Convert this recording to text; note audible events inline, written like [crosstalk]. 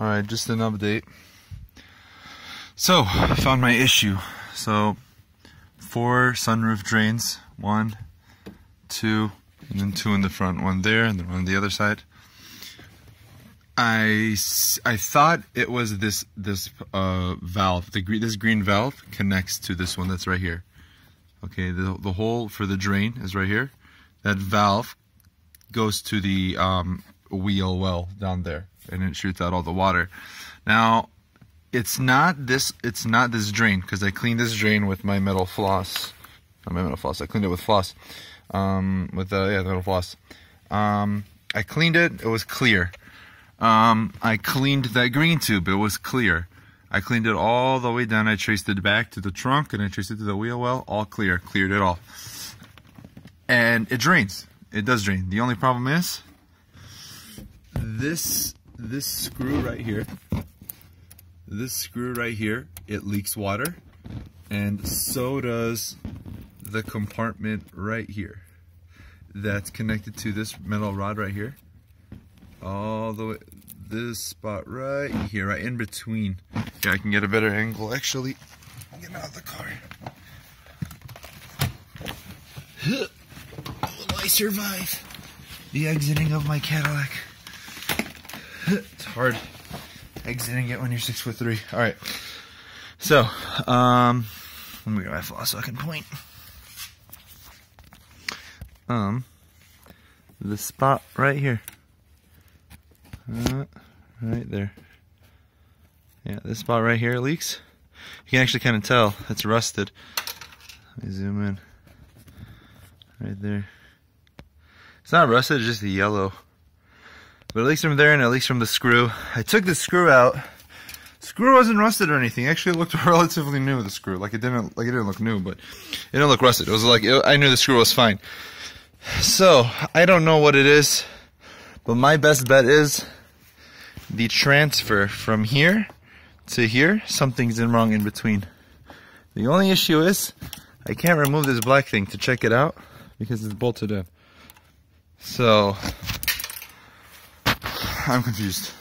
Alright, just an update. So, I found my issue. So, four sunroof drains. One, two, and then two in the front. One there, and then one on the other side. I, I thought it was this this uh, valve. The green, this green valve connects to this one that's right here. Okay, the the hole for the drain is right here. That valve goes to the um, wheel well down there and it shoots out all the water. Now, it's not this it's not this drain because I cleaned this drain with my metal floss. Not my metal floss. I cleaned it with floss. Um, with the yeah, metal floss. Um, I cleaned it. It was clear. Um, I cleaned that green tube. It was clear. I cleaned it all the way down. I traced it back to the trunk and I traced it to the wheel well. All clear. Cleared it all. And it drains. It does drain. The only problem is this this screw right here, this screw right here, it leaks water, and so does the compartment right here that's connected to this metal rod right here. All the way, this spot right here, right in between. Yeah, I can get a better angle actually. Get out of the car. Will I survive the exiting of my Cadillac? It's hard exiting it when you're six foot three. All right. So, um, let me get my floss so I can point. Um, the spot right here. Uh, right there. Yeah, this spot right here leaks. You can actually kind of tell it's rusted. Let me zoom in. Right there. It's not rusted, it's just the yellow but at least from there and at least from the screw. I took the screw out. Screw wasn't rusted or anything. Actually, it looked [laughs] relatively new. The screw, like it didn't, like it didn't look new, but it didn't look rusted. It was like it, I knew the screw was fine. So I don't know what it is, but my best bet is the transfer from here to here. Something's in wrong in between. The only issue is I can't remove this black thing to check it out because it's bolted in. So I'm confused.